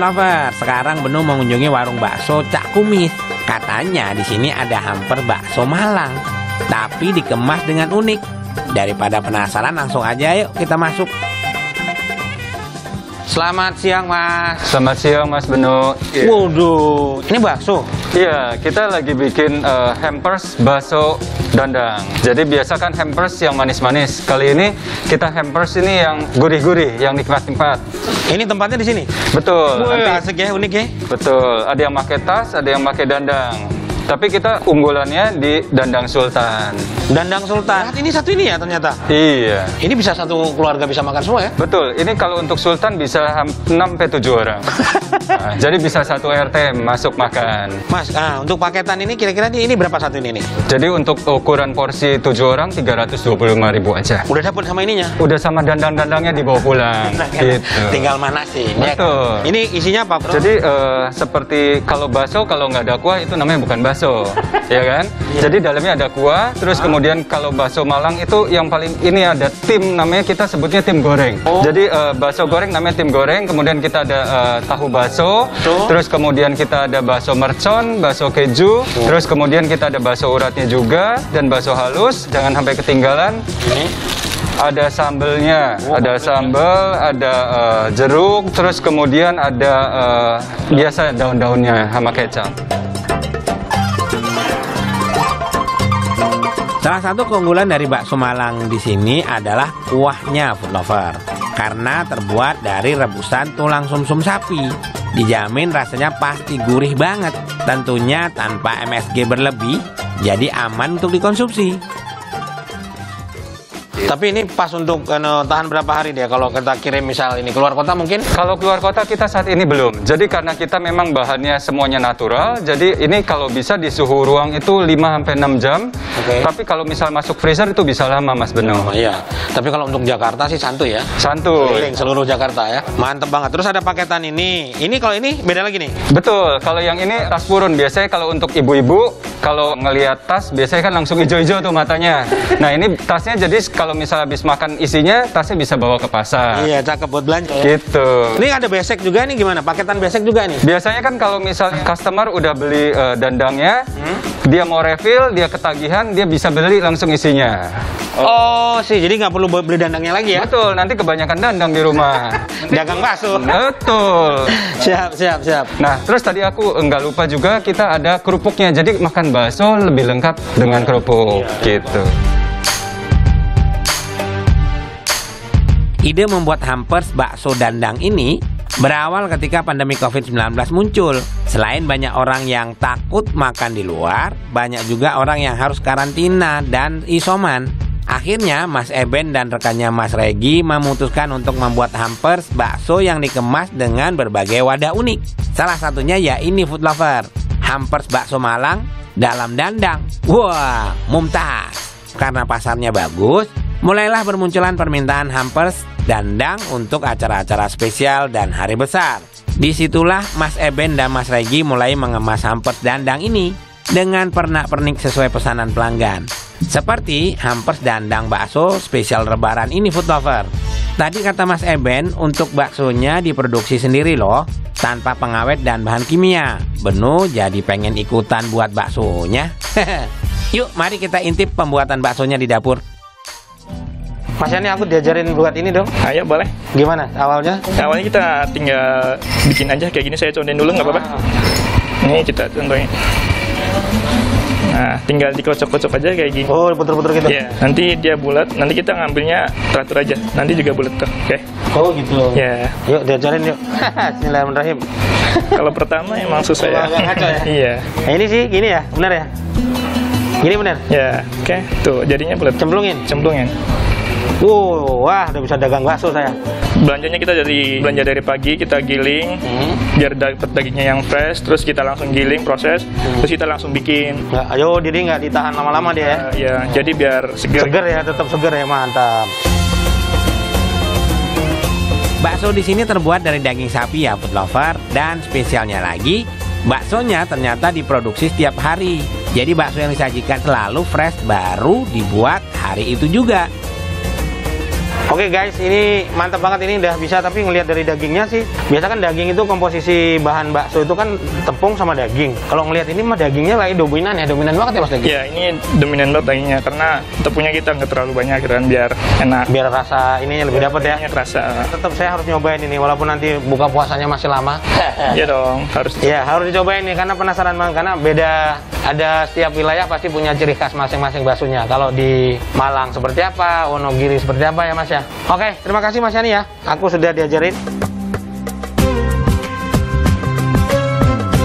lover, sekarang Benu mengunjungi warung bakso Cak Kumis. Katanya di sini ada hamper bakso Malang, tapi dikemas dengan unik. Daripada penasaran, langsung aja yuk kita masuk. Selamat siang, Mas. Selamat siang Mas Beno. Waduh, ini bakso. Iya, kita lagi bikin eh, hampers bakso dandang. Jadi biasa kan hampers yang manis-manis. Kali ini kita hampers ini yang gurih-gurih, yang nikmat-nikmat. Ini tempatnya di sini. Betul. Nanti- asik ya, unik ya. betul. Ada yang pakai tas, ada yang pakai dandang. Tapi kita unggulannya di dandang sultan. Dandang Sultan. Ini satu ini ya ternyata. Iya. Ini bisa satu keluarga bisa makan semua ya? Betul, ini kalau untuk Sultan bisa 6 sampai 7 orang. Nah, jadi bisa satu RT masuk makan. Mas, ah, untuk paketan ini kira-kira ini, berapa satu ini nih? Jadi untuk ukuran porsi 7 orang 325 ribu aja. Udah dapet sama ininya? Udah sama dandang-dandangnya dibawa pulang. gitu. Tinggal manasin. ya. Betul. Ini isinya apa, Bro? Jadi eh, seperti kalau bakso kalau nggak ada kuah itu namanya bukan bakso, ya kan? Iya. Jadi dalamnya ada kuah, terus kemudian kalau bakso Malang itu yang paling ini ada tim namanya kita sebutnya tim goreng. Oh. Jadi eh, bakso goreng namanya tim goreng, kemudian kita ada eh, tahu bakso, Tuh. terus kemudian kita ada bakso mercon, bakso keju, terus kemudian kita ada bakso uratnya juga dan bakso halus, jangan sampai ketinggalan. ini. Ada sambelnya, Oh, ada sambel, ada eh, jeruk, terus kemudian ada eh, biasa daun-daunnya sama kecap. Salah satu keunggulan dari bakso Malang di sini adalah kuahnya, food lover. Karena terbuat dari rebusan tulang sumsum sapi. Dijamin rasanya pasti gurih banget. Tentunya tanpa MSG berlebih, jadi aman untuk dikonsumsi. Tapi ini pas untuk eh, tahan berapa hari dia kalau kita kirim misal ini keluar kota mungkin? Kalau keluar kota kita saat ini belum. Jadi karena kita memang bahannya semuanya natural, jadi ini kalau bisa di suhu ruang itu 5 sampai 6 jam. Oke. Tapi kalau misal masuk freezer itu bisa lama Mas Beno. Oh iya. Tapi kalau untuk Jakarta sih santuy ya. Santuy. Keliling seluruh Jakarta ya. Mantep banget. Terus ada paketan ini. Ini kalau ini beda lagi nih. Betul, kalau yang ini tas purun biasanya kalau untuk ibu-ibu kalau ngelihat tas biasanya kan langsung hijau-hijau tuh matanya. Nah ini tasnya jadi kalau misal habis makan isinya tasnya bisa bawa ke pasar. Iya, cakep buat belanja ya. Gitu. Ini ada besek juga nih gimana? Paketan besek juga nih. Biasanya kan kalau misal customer udah beli eh, dandangnya, Hmm? dia mau refill, dia ketagihan, dia bisa beli langsung isinya. Oh, sih. Jadi nggak perlu beli dandangnya lagi ya? Betul, nanti kebanyakan dandang di rumah. Dagang bakso. Betul. siap, siap, siap. Nah, terus tadi aku nggak lupa juga kita ada kerupuknya. Jadi makan bakso lebih lengkap dengan kerupuk gitu. Ide membuat hampers bakso dandang ini berawal ketika pandemi COVID-19 muncul. Selain banyak orang yang takut makan di luar, banyak juga orang yang harus karantina dan isoman. Akhirnya Mas Eben dan rekannya Mas Regi memutuskan untuk membuat hampers bakso yang dikemas dengan berbagai wadah unik. Salah satunya ya ini food lover, hampers bakso Malang dalam dandang. Wah, mumtaz. Karena pasarnya bagus, mulailah bermunculan permintaan hampers dandang untuk acara-acara spesial dan hari besar. Di situlah Mas Eben dan Mas Regi mulai mengemas hampers dandang ini dengan pernak-pernik sesuai pesanan pelanggan. Seperti hampers dandang bakso spesial lebaran ini food lover. Tadi kata Mas Eben untuk baksonya diproduksi sendiri loh, tanpa pengawet dan bahan kimia. Benu jadi pengen ikutan buat baksonya. Yuk, mari kita intip pembuatan baksonya di dapur. Mas Yani aku diajarin buat ini dong. Ayo boleh. Gimana awalnya? Awalnya kita tinggal bikin aja kayak gini. Saya contohin dulu nggak apa-apa. Ini kita contohin. Nah, tinggal dikocok-kocok aja kayak gini. Oh, puter-puter gitu. Ya, nanti dia bulat. Nanti kita ngambilnya teratur aja. Nanti juga bulat tuh. Oke. Oh, gitu. Ya. Yuk diajarin yuk. Bismillahirrahmanirrahim. Kalau pertama emang susah ya. Ngaco ya? Iya. Nah, ini sih gini ya, benar ya? Gini benar. Ya, oke. Tuh, jadinya bulat. Cemplungin. Cemplungin. Wow, wah udah bisa dagang bakso saya. Belanjanya kita dari belanja dari pagi kita giling Hmm. biar dapat dagingnya yang fresh. Terus kita langsung giling proses. Terus kita langsung bikin. Nggak, ayo jadi nggak ditahan lama-lama dia ya. Uh, ya, jadi biar segar. Seger ya, tetap seger ya, mantap. Bakso di sini terbuat dari daging sapi ya, food lover, dan spesialnya lagi, baksonya ternyata diproduksi setiap hari. Jadi bakso yang disajikan selalu fresh baru dibuat hari itu juga. Oke guys, ini mantap banget ini udah bisa tapi ngelihat dari dagingnya sih. Biasa kan daging itu komposisi bahan bakso itu kan tepung sama daging. Kalau ngelihat ini mah dagingnya lagi dominan ya, dominan banget ya Mas daging. Ya ini dominan banget dagingnya karena tepungnya kita nggak terlalu banyak gitu kan biar enak. Biar rasa ininya lebih dapat ya. Kerasa. Tetap saya harus nyobain ini walaupun nanti buka puasanya masih lama. Iya dong harus. Ya harus dicobain nih karena penasaran banget karena beda ada setiap wilayah pasti punya ciri khas masing-masing baksonya. Kalau di Malang seperti apa, Wonogiri seperti apa ya Mas ya. Oke, terima kasih Mas Yani ya. Aku sudah diajarin.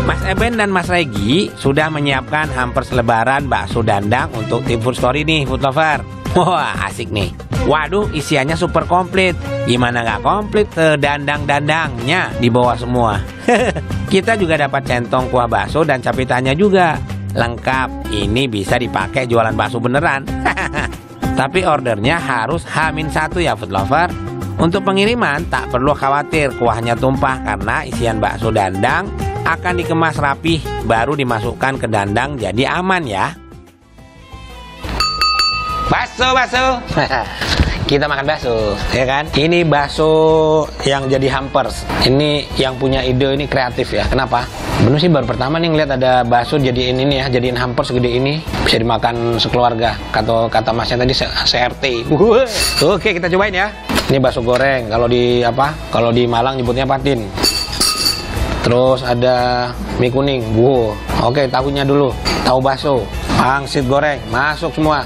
Mas Eben dan Mas Regi sudah menyiapkan hampers lebaran bakso dandang untuk tim Food Story nih, Food Lover. Wah, asik nih. Waduh, isiannya super komplit. Gimana nggak komplit? Eh, dandang-dandangnya di bawah semua. Kita juga dapat centong kuah bakso dan capitannya juga. Lengkap, ini bisa dipakai jualan bakso beneran. Tapi ordernya harus Hamin satu ya food lover. Untuk pengiriman tak perlu khawatir kuahnya tumpah karena isian bakso dandang akan dikemas rapih baru dimasukkan ke dandang jadi aman ya. Bakso, bakso. Kita makan bakso, ya kan? Ini bakso yang jadi hampers. Ini yang punya ide ini kreatif ya. Kenapa? Bener sih baru pertama nih ngeliat ada bakso jadiin ini ya, jadiin hampers segede ini bisa dimakan sekeluarga. Kata kata masnya tadi CRT. Oke, kita cobain ya. Ini bakso goreng. Kalau di apa? Kalau di Malang nyebutnya patin. Terus ada mie kuning. Wow. Oke, tahunya dulu. Tahu bakso, pangsit goreng, masuk semua.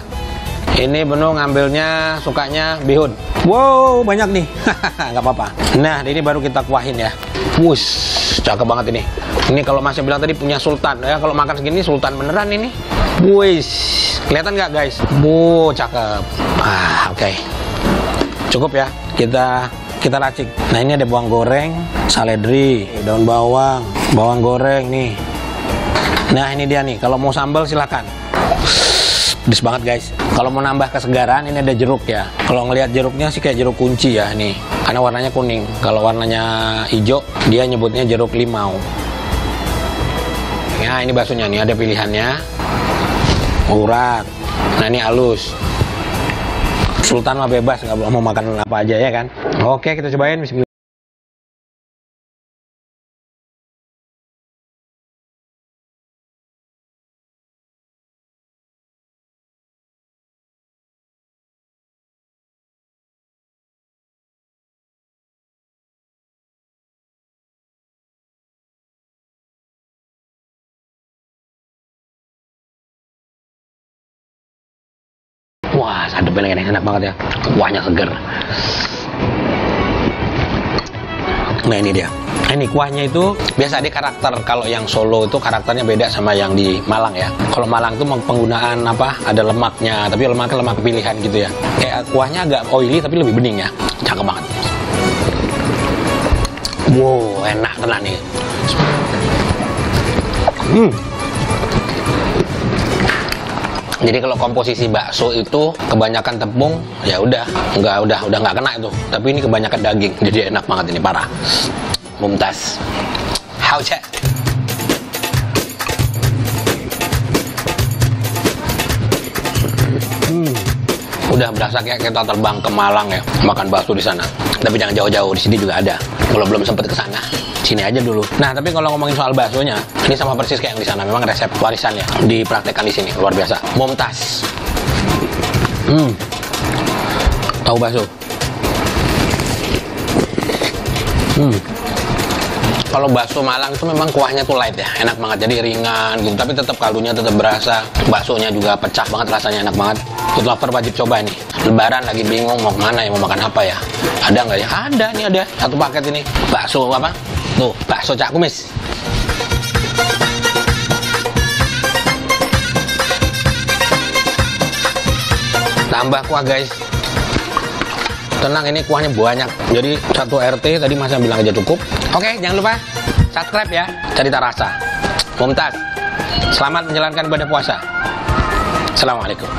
Ini Benu ngambilnya sukanya bihun. Wow, banyak nih. Nggak apa-apa. Nah, ini baru kita kuahin ya. Wush, cakep banget ini. Ini kalau Masnya bilang tadi punya sultan ya. Kalau makan segini sultan beneran ini. Wush, kelihatan nggak guys? Wow, cakep. Ah, oke. Cukup ya. Kita kita racik. Nah, ini ada bawang goreng, saledri, daun bawang, bawang goreng nih. Nah, ini dia nih. Kalau mau sambal silakan pedes banget guys. Kalau mau nambah kesegaran ini ada jeruk ya. Kalau ngelihat jeruknya sih kayak jeruk kunci ya nih karena warnanya kuning. Kalau warnanya hijau dia nyebutnya jeruk limau. Ya ini baksonya nih ada pilihannya. Urat nah ini halus. Sultan mah bebas nggak mau makan apa aja ya kan? Oke kita cobain. Bismillah Wah, sadepnya ini enak banget ya. Kuahnya seger. Nah ini dia. Ini kuahnya itu biasa di karakter kalau yang Solo itu karakternya beda sama yang di Malang ya. Kalau Malang itu penggunaan apa? Ada lemaknya, tapi lemaknya lemak pilihan gitu ya. Kayak kuahnya agak oily tapi lebih bening ya. Cakep banget. Wow, enak tenan nih. Hmm. Jadi kalau komposisi bakso itu kebanyakan tepung, ya udah, nggak udah udah nggak kena itu. Tapi ini kebanyakan daging, jadi enak banget ini parah. Mumtaz. How cek? Hmm. Udah berasa kayak kita terbang ke Malang ya, makan bakso di sana. Tapi jangan jauh-jauh, di sini juga ada. Kalau belum sempet ke sana, sini aja dulu. Nah, tapi kalau ngomongin soal baksonya, ini sama persis kayak yang di sana. Memang resep warisan ya, dipraktekkan di sini, luar biasa. Momtas. Hmm. Tahu bakso. Hmm. Kalau bakso Malang itu memang kuahnya tuh light ya, enak banget. Jadi ringan gitu, tapi tetap kaldunya tetap berasa. Baksonya juga pecah banget rasanya enak banget. Food lover wajib coba nih. Lebaran lagi bingung mau ke mana ya, mau makan apa ya? Ada nggak ya? Ada nih ada satu paket ini. Bakso apa? Tuh, bakso cak kumis. Tambah kuah guys. Tenang ini kuahnya banyak. Jadi satu RT tadi Mas yang bilang aja cukup. Oke, jangan lupa subscribe ya. Cerita rasa. Mumtaz. Selamat menjalankan ibadah puasa. Assalamualaikum.